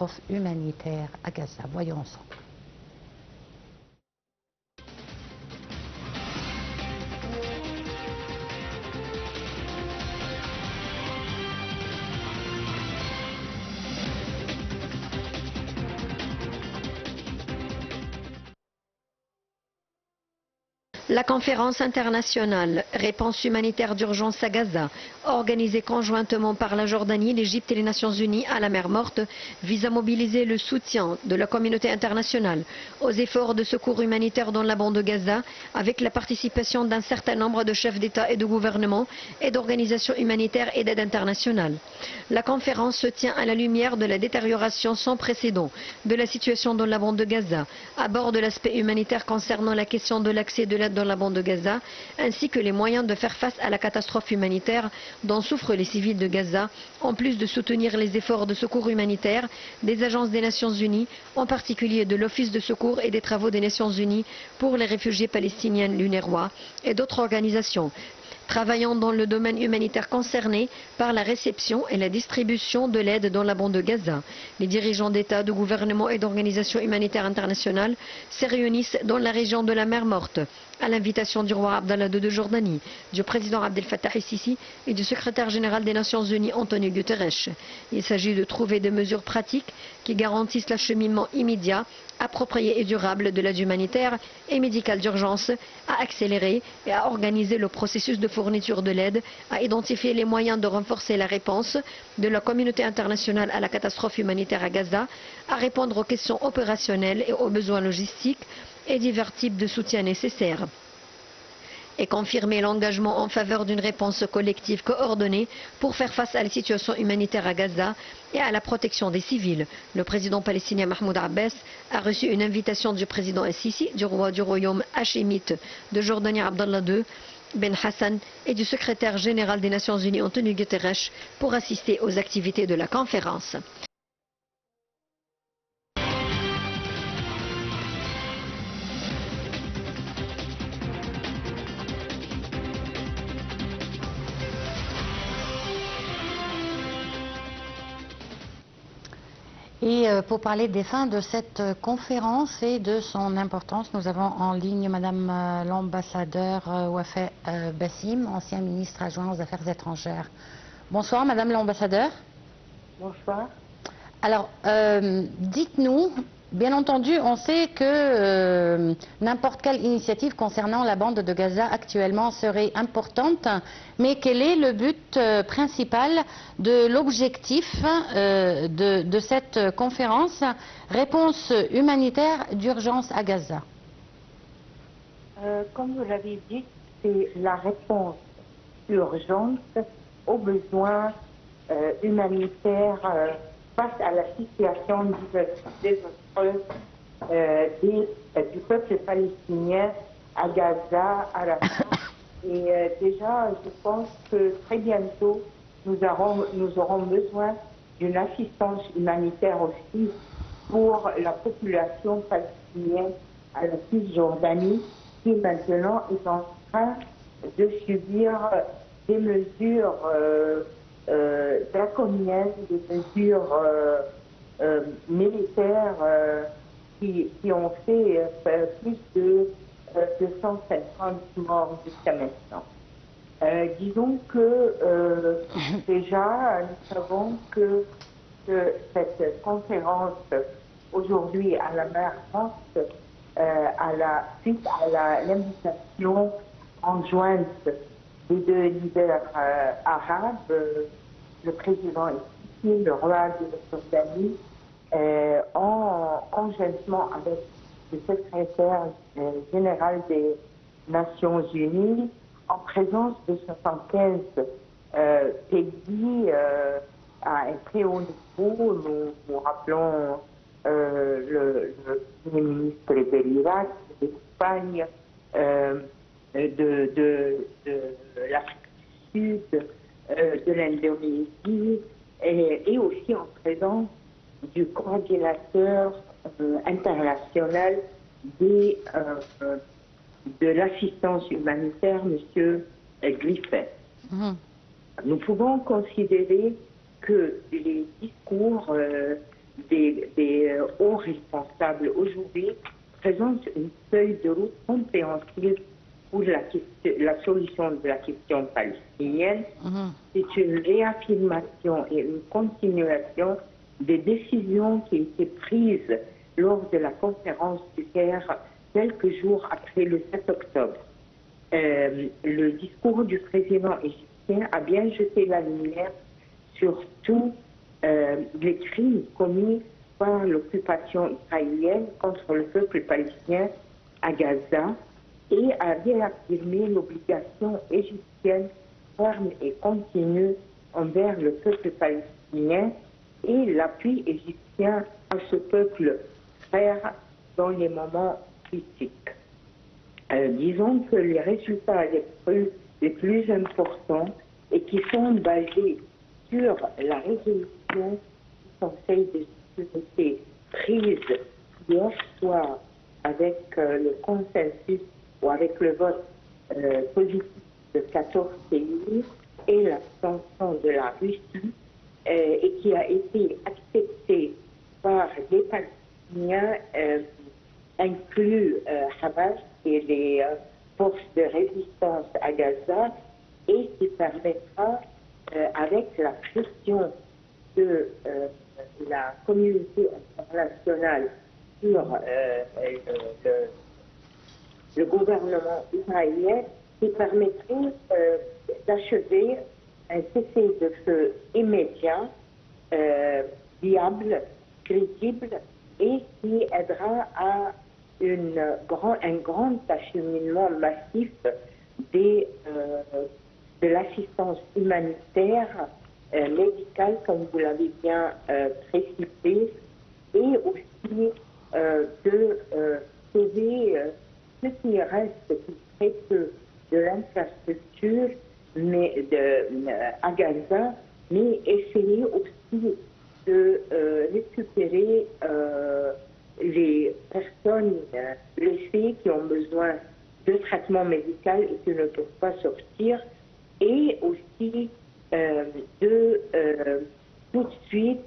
catastrophe humanitaire à Gaza. Voyons ensemble. Conférence internationale Réponse humanitaire d'urgence à Gaza, organisée conjointement par la Jordanie, l'Égypte et les Nations Unies à la mer Morte, vise à mobiliser le soutien de la communauté internationale aux efforts de secours humanitaire dans la bande de Gaza, avec la participation d'un certain nombre de chefs d'État et de gouvernement et d'organisations humanitaires et d'aide internationale. La conférence se tient à la lumière de la détérioration sans précédent de la situation dans la bande de Gaza, à bord de l'aspect humanitaire concernant la question de l'accès de l'aide dans la bande de Gaza, ainsi que les moyens de faire face à la catastrophe humanitaire dont souffrent les civils de Gaza, en plus de soutenir les efforts de secours humanitaire des agences des Nations Unies, en particulier de l'Office de secours et des travaux des Nations Unies pour les réfugiés palestiniens l'UNRWA et d'autres organisations travaillant dans le domaine humanitaire concerné par la réception et la distribution de l'aide dans la bande de Gaza. Les dirigeants d'États, de gouvernements et d'organisations humanitaires internationales se réunissent dans la région de la mer Morte à l'invitation du roi Abdallah II de Jordanie, du président Abdel Fattah el-Sisi et du secrétaire général des Nations Unies Antonio Guterres. Il s'agit de trouver des mesures pratiques qui garantissent l'acheminement immédiat, approprié et durable de l'aide humanitaire et médicale d'urgence, à accélérer et à organiser le processus de fourniture de l'aide, à identifier les moyens de renforcer la réponse de la communauté internationale à la catastrophe humanitaire à Gaza, à répondre aux questions opérationnelles et aux besoins logistiques, et divers types de soutien nécessaires et confirmer l'engagement en faveur d'une réponse collective coordonnée pour faire face à la situation humanitaire à Gaza et à la protection des civils. Le président palestinien Mahmoud Abbas a reçu une invitation du président Sisi, du roi du royaume hachémite de Jordanie Abdallah II, Ben Hassan et du secrétaire général des Nations Unies Antonio Guterres pour assister aux activités de la conférence. Et euh, pour parler des fins de cette euh, conférence et de son importance, nous avons en ligne Madame euh, l'ambassadeur Wafé Bassim, ancien ministre adjoint aux Affaires étrangères. Bonsoir Madame l'ambassadeur. Bonsoir. Alors, dites-nous, Bien entendu, on sait que euh, n'importe quelle initiative concernant la bande de Gaza actuellement serait importante, mais quel est le but euh, principal de l'objectif euh, de, cette conférence? Réponse humanitaire d'urgence à Gaza. comme vous l'avez dit, c'est la réponse urgente aux besoins humanitaires face à la situation désastreuse euh, euh, du peuple palestinien à Gaza, à la France. Et euh, déjà, je pense que très bientôt, nous aurons, nous aurons besoin d'une assistance humanitaire aussi pour la population palestinienne à la Cisjordanie, qui maintenant est en train de subir des mesures euh, draconiennes, des mesures militaires qui, qui, ont fait plus de 250 morts jusqu'à maintenant. disons que déjà, nous savons que, cette conférence aujourd'hui à la mer France, à la suite à l'invitation en jointe des deux leaders arabes, le président ici, le roi de Jordanie, euh, en conjointement avec le secrétaire euh, général des Nations Unies, en présence de 75 euh, pays euh, à un très haut niveau. Nous, rappelons le, Premier ministre de l'Irak, d'Espagne, de, de, de l'Afrique du Sud, euh, de l'Indonésie et, aussi en présence du coordinateur euh, international des, euh, de l'assistance humanitaire, M. Griffith. Mhm. Nous pouvons considérer que les discours des, euh, aux responsables aujourd'hui présente une feuille de route compréhensible pour la, la solution de la question palestinienne. Mhm. C'est une réaffirmation et une continuation des décisions qui étaient prises lors de la conférence du Caire quelques jours après le 7 octobre. Euh, le discours du président égyptien a bien jeté la lumière sur tous euh, les crimes commis par l'occupation israélienne contre le peuple palestinien à Gaza et a réaffirmé l'obligation égyptienne ferme et continue envers le peuple palestinien et l'appui égyptien à ce peuple frère dans les moments critiques. Euh, disons que les résultats les plus, les plus importants et qui sont basés sur la résolution du Conseil de sécurité prise hier soir avec euh, le consensus ou avec le vote euh, positif de 14 pays et l'abstention de la Russie euh, et qui a été accepté par les Palestiniens inclus Hamas et les forces de résistance à Gaza et qui permettra avec la pression de la communauté internationale sur le, le gouvernement israélien qui permettrait euh, d'achever un cessez-le-feu immédiat, euh, viable, crédible et qui aidera à une grand, un grand acheminement massif des, euh, de l'assistance humanitaire médicale, comme vous l'avez bien précisé, et aussi de sauver ce qui reste très peu de l'infrastructure mais de, euh, à Gaza, mais essayer aussi de euh, récupérer euh, les personnes blessées qui ont besoin de traitement médical et qui ne peuvent pas sortir, et aussi de tout de suite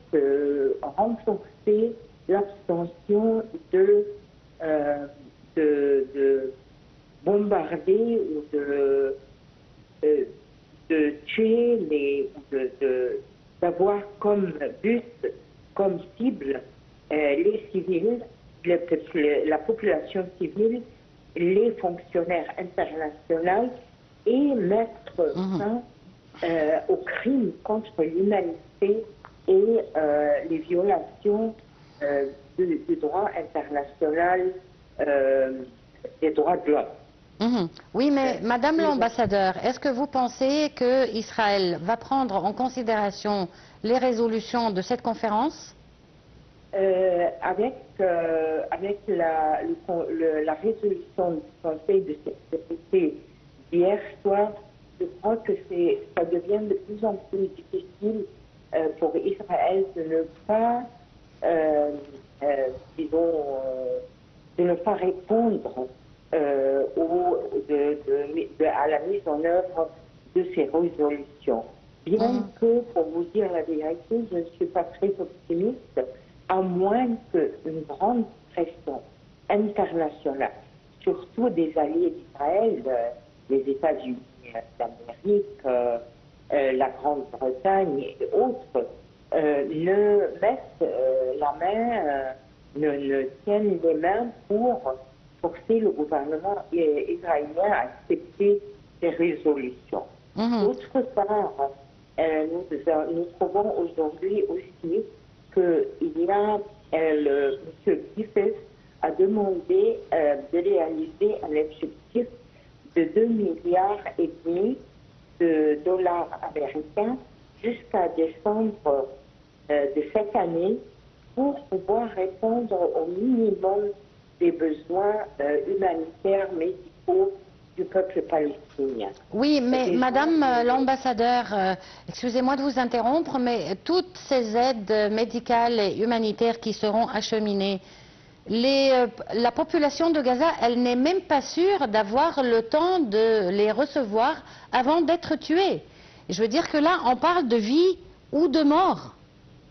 renforcer l'abstention de de, bombarder ou de, euh, de, tuer, les, d'avoir comme but, comme cible euh, les civils, la population civile, les fonctionnaires internationaux et mettre mhm. fin euh, aux crimes contre l'humanité et les violations du, du, droit international euh, des droits de l'homme. Mhm. Oui, mais euh, Madame l'ambassadeur, est-ce que vous pensez que Israël va prendre en considération les résolutions de cette conférence? Euh, avec, avec la, la, résolution du Conseil de sécurité d'hier soir, je crois que ça devient de plus en plus difficile pour Israël de ne pas, disons, de ne pas répondre euh, à la mise en œuvre de ces résolutions. Bien mm. que, pour vous dire la vérité, je ne suis pas très optimiste, à moins qu'une grande pression internationale, surtout des alliés d'Israël, euh, les États-Unis d'Amérique, euh, la Grande-Bretagne et autres, ne mettent la main ne, tiennent les mains pour forcer le gouvernement israélien à accepter ces résolutions. Mhm. D'autre part, euh, nous, trouvons aujourd'hui aussi qu'il y a, euh, M. Giffes a demandé euh, de réaliser un objectif de 2 milliards et demi de dollars américains jusqu'à décembre de cette année pour pouvoir répondre au minimum des besoins euh, humanitaires, médicaux du peuple palestinien. Oui, mais Madame euh, l'ambassadeur, euh, excusez-moi de vous interrompre, mais toutes ces aides médicales et humanitaires qui seront acheminées, la population de Gaza, elle n'est même pas sûre d'avoir le temps de les recevoir avant d'être tuée. Je veux dire que là, on parle de vie ou de mort.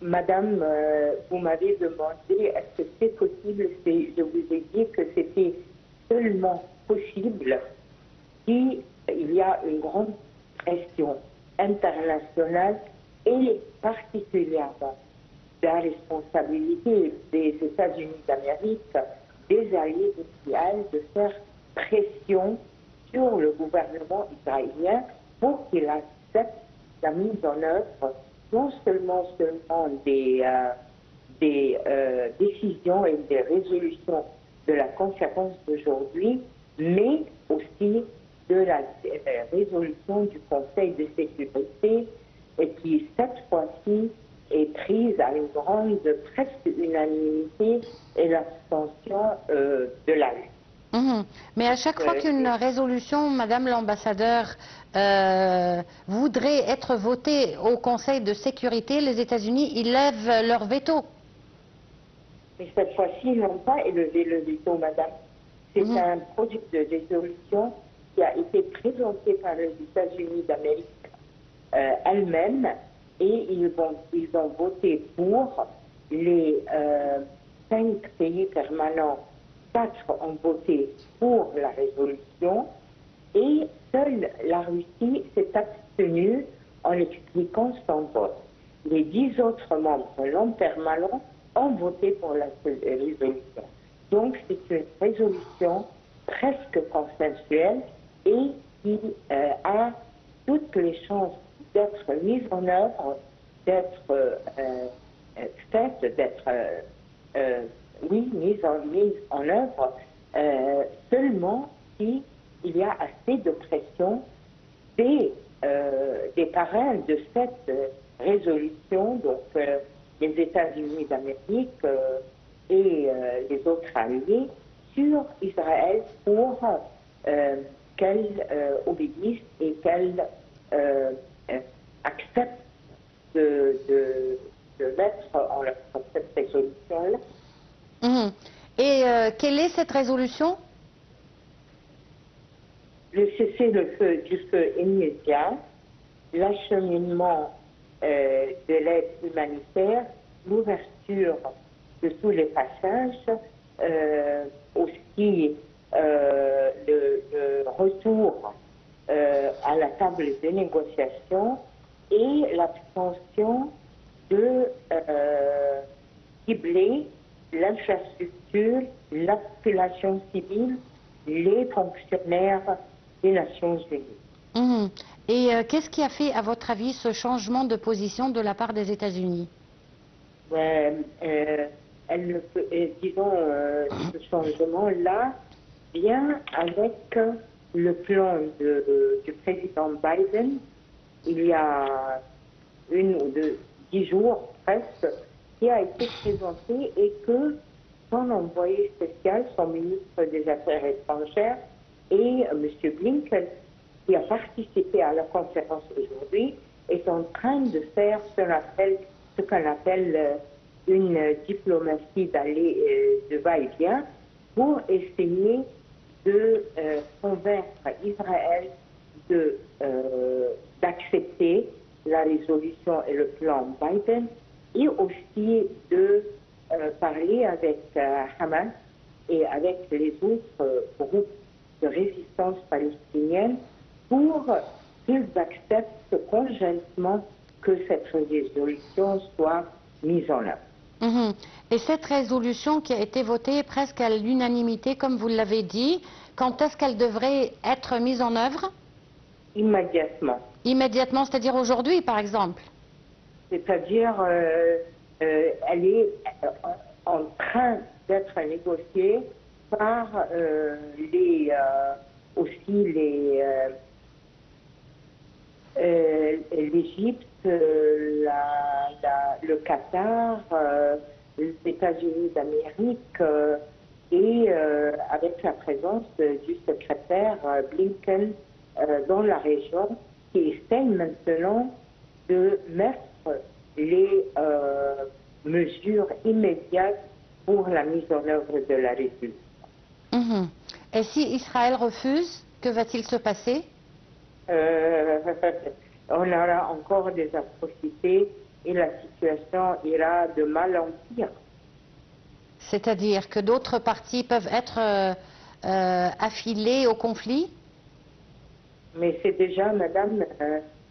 Madame, euh, vous m'avez demandé est-ce que c'est possible Je vous ai dit que c'était seulement possible s'il y a une grande pression internationale et particulièrement la responsabilité des États-Unis d'Amérique, des alliés mondiaux, de faire pression sur le gouvernement israélien pour qu'il accepte la mise en œuvre non seulement, seulement des, euh, euh, décisions et des résolutions de la conférence d'aujourd'hui, mais aussi de la euh, résolution du Conseil de sécurité et qui, cette fois-ci, est prise à une grande, presque unanimité et l'abstention de la Mhm. Mais à chaque fois qu'une résolution, Madame l'ambassadeur, euh, voudrait être votée au Conseil de sécurité, les États-Unis, ils lèvent leur veto. Mais cette fois-ci, ils n'ont pas élevé le veto, Madame. C'est mhm. un produit de résolution qui a été présenté par les États-Unis d'Amérique euh, elles-mêmes et ils, vont, ils ont voté pour les euh, cinq pays permanents quatre ont voté pour la résolution et seule la Russie s'est abstenue en expliquant son vote. Les dix autres membres non permanents ont voté pour la résolution. Donc c'est une résolution presque consensuelle et qui euh, a toutes les chances d'être mise en œuvre, d'être euh, euh, faite, d'être oui, mise en, mise en œuvre euh, seulement s'il y a assez de pression des, euh, des parrains de cette résolution, donc euh, les États-Unis d'Amérique et les autres alliés, sur Israël pour qu'elle obéisse et qu'elle accepte de, de, mettre en œuvre cette résolution-là Mhm. Et euh, quelle est cette résolution? Le cessez-le-feu du feu immédiat, l'acheminement euh, de l'aide humanitaire, l'ouverture de tous les passages, euh, aussi le, retour à la table de négociation et l'abstention de cibler l'infrastructure, la population civile, les fonctionnaires des Nations Unies. Mhm. Et euh, qu'est-ce qui a fait, à votre avis, ce changement de position de la part des États-Unis? Euh, euh, Disons, ce changement-là vient avec le plan du président Biden il y a une ou deux, dix jours presque, qui a été présenté et que son envoyé spécial, son ministre des Affaires étrangères et M. Blinken, qui a participé à la conférence aujourd'hui, est en train de faire ce qu'on appelle, euh, une diplomatie d'aller euh, de va-et-vient pour essayer de euh, convaincre Israël d'accepter la résolution et le plan Biden et aussi de euh, parler avec euh, Hamas et avec les autres euh, groupes de résistance palestinienne pour qu'ils acceptent conjointement que cette résolution soit mise en œuvre. Mhm. Et cette résolution qui a été votée presque à l'unanimité, comme vous l'avez dit, quand est-ce qu'elle devrait être mise en œuvre? Immédiatement. Immédiatement, c'est-à-dire aujourd'hui, par exemple c'est-à-dire euh, euh, elle est euh, en train d'être négociée par les aussi les l'Égypte, le Qatar, les États-Unis d'Amérique et avec la présence du secrétaire Blinken dans la région qui essaie maintenant de mettre les euh, mesures immédiates pour la mise en œuvre de la résolution. Mhm. Et si Israël refuse, que va-t-il se passer? Euh, On aura encore des atrocités et la situation ira de mal en pire. C'est-à-dire que d'autres parties peuvent être euh, euh, affilées au conflit? Mais c'est déjà, madame,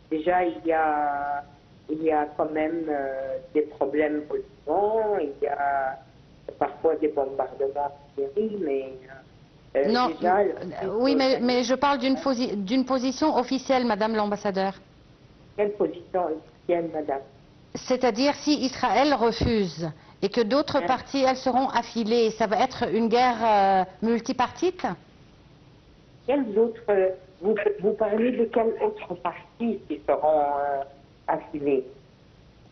déjà il y a, il y a quand même des problèmes politiques, il y a parfois des bombardements en Syrie, mais... non, déjà, oui, mais, mais, je parle d'une position officielle, madame l'ambassadeur. Quelle position officielle, madame? C'est-à-dire si Israël refuse et que d'autres parties, elles seront affilées. Ça va être une guerre euh, multipartite? Quelles autres euh, vous, parlez de quelles autres parties qui seront euh, affilées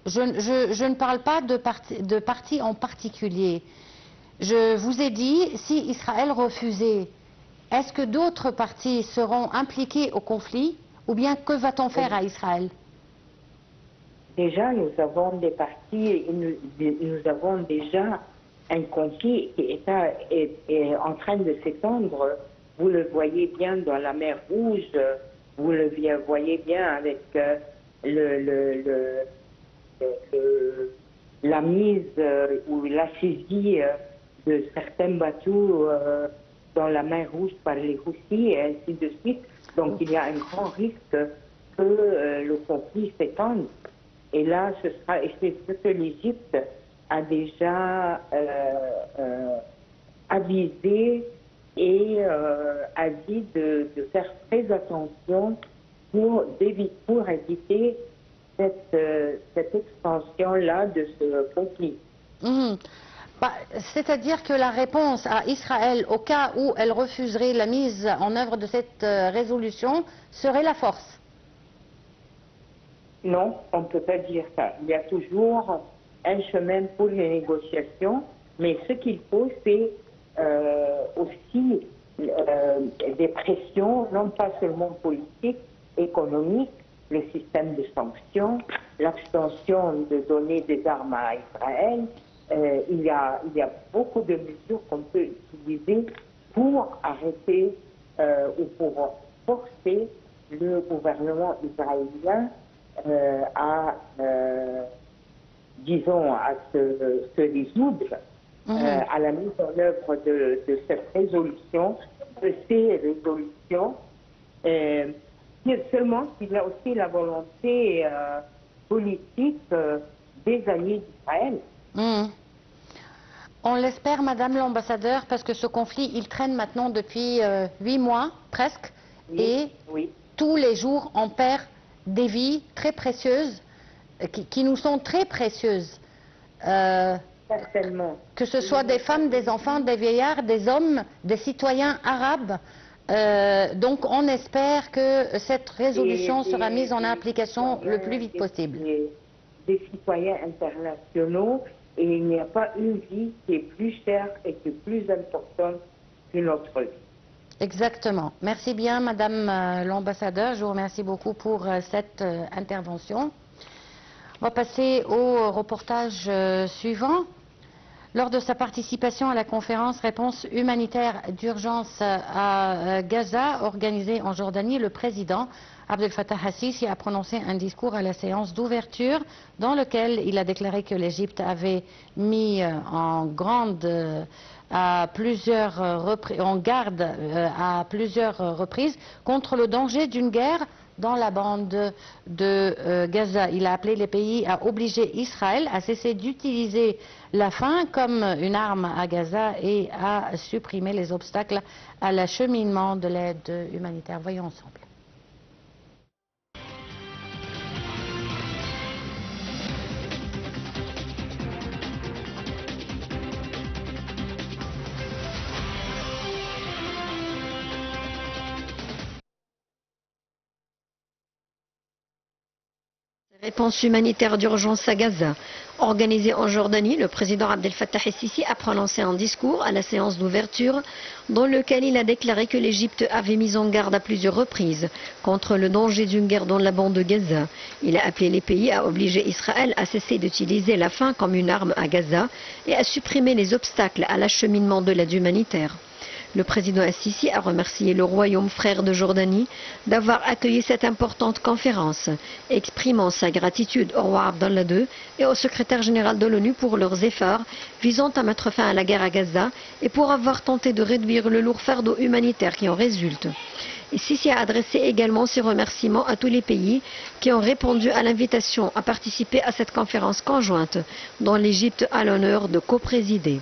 je, ne parle pas de, de partis en particulier. Je vous ai dit, si Israël refusait, est-ce que d'autres parties seront impliquées au conflit ou bien que va-t-on faire à Israël? Déjà, nous avons des parties, nous, nous avons déjà un conflit qui est, en train de s'étendre. Vous le voyez bien dans la mer Rouge, vous le voyez bien avec euh, la mise euh, ou la saisie euh, de certains bateaux dans la mer Rouge par les Roussis et ainsi de suite. Donc il y a un grand risque que le conflit s'étende. Et là, ce sera, c'est ce que l'Égypte a déjà euh, euh, avisé et euh, a dit de, faire très attention pour, pour éviter cette, cette expansion-là de ce conflit. Mmh. Bah, c'est-à-dire que la réponse à Israël, au cas où elle refuserait la mise en œuvre de cette résolution, serait la force. Non, on ne peut pas dire ça. Il y a toujours un chemin pour les négociations, mais ce qu'il faut, c'est euh, aussi euh, des pressions, non pas seulement politiques, économiques, le système de sanctions, l'abstention de donner des armes à Israël. Euh, il, y a, il y a beaucoup de mesures qu'on peut utiliser pour arrêter ou pour forcer le gouvernement israélien euh, à, euh, disons, à se, se résoudre mhm. euh, à la mise en œuvre de, cette résolution, de ces résolutions. Seulement y a aussi la volonté politique des alliés d'Israël. Mhm. On l'espère, Madame l'ambassadeur, parce que ce conflit, il traîne maintenant depuis huit mois, presque, et tous les jours, on perd des vies très précieuses, euh, qui, nous sont très précieuses. Euh, Certainement. Que ce soit des femmes, des enfants, des vieillards, des hommes, des citoyens arabes. Euh, donc on espère que cette résolution sera mise en application le plus vite possible. Des, citoyens internationaux et il n'y a pas une vie qui est plus chère et qui est plus importante qu'une autre vie. Exactement. Merci bien, Madame euh, l'ambassadeur. Je vous remercie beaucoup pour euh, cette intervention. On va passer au reportage suivant. Lors de sa participation à la conférence Réponse humanitaire d'urgence à Gaza, organisée en Jordanie, le président Abdel Fattah Hassisi a prononcé un discours à la séance d'ouverture dans lequel il a déclaré que l'Égypte avait mis plusieurs reprises, en garde euh, à plusieurs reprises contre le danger d'une guerre dans la bande de euh, Gaza. Il a appelé les pays à obliger Israël à cesser d'utiliser la faim comme une arme à Gaza et à supprimer les obstacles à l'acheminement de l'aide humanitaire. Voyons ensemble. Réponse humanitaire d'urgence à Gaza. Organisée en Jordanie, le président Abdel Fattah el-Sisi a prononcé un discours à la séance d'ouverture dans lequel il a déclaré que l'Égypte avait mis en garde à plusieurs reprises contre le danger d'une guerre dans la bande de Gaza. Il a appelé les pays à obliger Israël à cesser d'utiliser la faim comme une arme à Gaza et à supprimer les obstacles à l'acheminement de l'aide humanitaire. Le président Assisi a remercié le royaume frère de Jordanie d'avoir accueilli cette importante conférence, exprimant sa gratitude au roi Abdallah II et au secrétaire général de l'ONU pour leurs efforts visant à mettre fin à la guerre à Gaza et pour avoir tenté de réduire le lourd fardeau humanitaire qui en résulte. Sisi a adressé également ses remerciements à tous les pays qui ont répondu à l'invitation à participer à cette conférence conjointe dont l'Égypte a l'honneur de coprésider.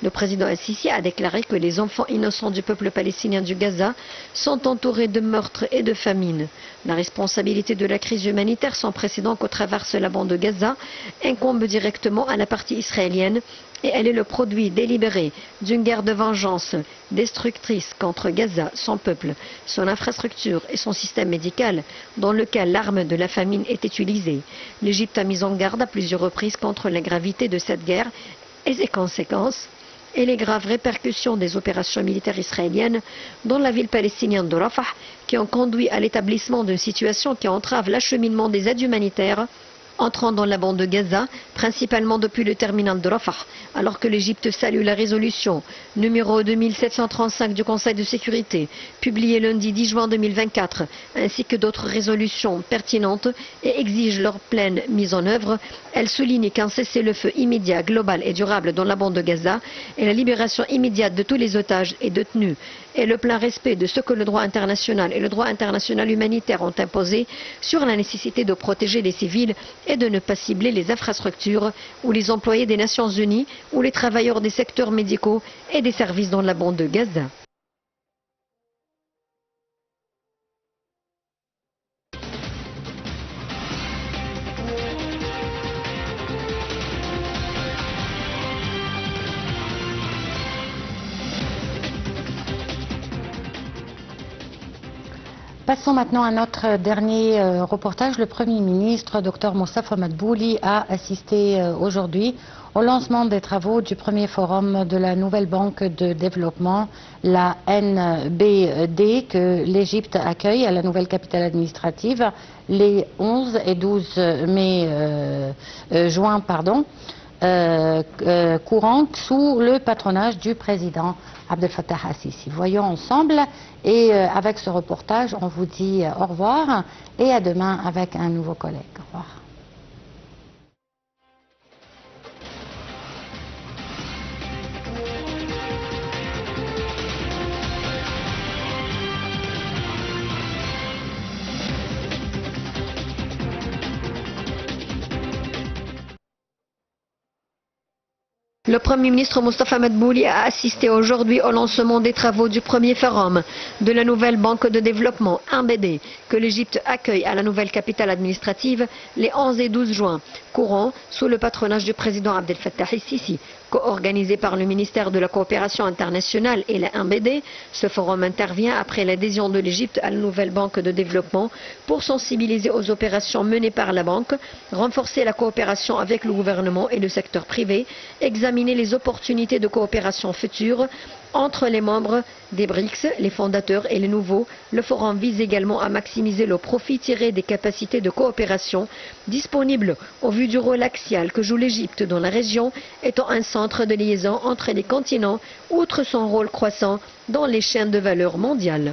Le président Assisi a déclaré que les enfants innocents du peuple palestinien du Gaza sont entourés de meurtres et de famines. La responsabilité de la crise humanitaire sans précédent qu'au traverse la bande de Gaza incombe directement à la partie israélienne et elle est le produit délibéré d'une guerre de vengeance destructrice contre Gaza, son peuple, son infrastructure et son système médical, dans lequel l'arme de la famine est utilisée. L'Égypte a mis en garde à plusieurs reprises contre la gravité de cette guerre et ses conséquences et les graves répercussions des opérations militaires israéliennes dans la ville palestinienne de qui ont conduit à l'établissement d'une situation qui entrave l'acheminement des aides humanitaires entrant dans la bande de Gaza, principalement depuis le terminal de Rafah, alors que l'Égypte salue la résolution. Numéro 2735 du Conseil de sécurité, publiée lundi 10 juin 2024, ainsi que d'autres résolutions pertinentes et exige leur pleine mise en œuvre, elle souligne qu'un cessez-le-feu immédiat, global et durable dans la bande de Gaza et la libération immédiate de tous les otages et détenus et le plein respect de ce que le droit international et le droit international humanitaire ont imposé sur la nécessité de protéger les civils et de ne pas cibler les infrastructures ou les employés des Nations Unies ou les travailleurs des secteurs médicaux et des services dans la bande de Gaza. Passons maintenant à notre dernier euh, reportage. Le Premier ministre, Dr Moustapha Madbouli, a assisté euh, aujourd'hui au lancement des travaux du premier forum de la nouvelle banque de développement, la NBD, que l'Égypte accueille à la nouvelle capitale administrative les 11 et 12 mai euh, juin pardon, courant sous le patronage du président Abdel Fattah Assisi. Voyons ensemble et euh, avec ce reportage, on vous dit euh, au revoir et à demain avec un nouveau collègue. Au revoir. Le Premier ministre Mustafa Madbouli a assisté aujourd'hui au lancement des travaux du premier forum de la nouvelle banque de développement, MBD, que l'Égypte accueille à la nouvelle capitale administrative les 11 et 12 juin, courant sous le patronage du président Abdel Fattah el-Sisi. Co-organisé par le ministère de la Coopération internationale et la MBD, ce forum intervient après l'adhésion de l'Égypte à la nouvelle banque de développement pour sensibiliser aux opérations menées par la banque, renforcer la coopération avec le gouvernement et le secteur privé, examiner les opportunités de coopération futures entre les membres des BRICS, les fondateurs et les nouveaux, le forum vise également à maximiser le profit tiré des capacités de coopération disponibles au vu du rôle axial que joue l'Égypte dans la région, étant un centre de liaison entre les continents, outre son rôle croissant dans les chaînes de valeur mondiales.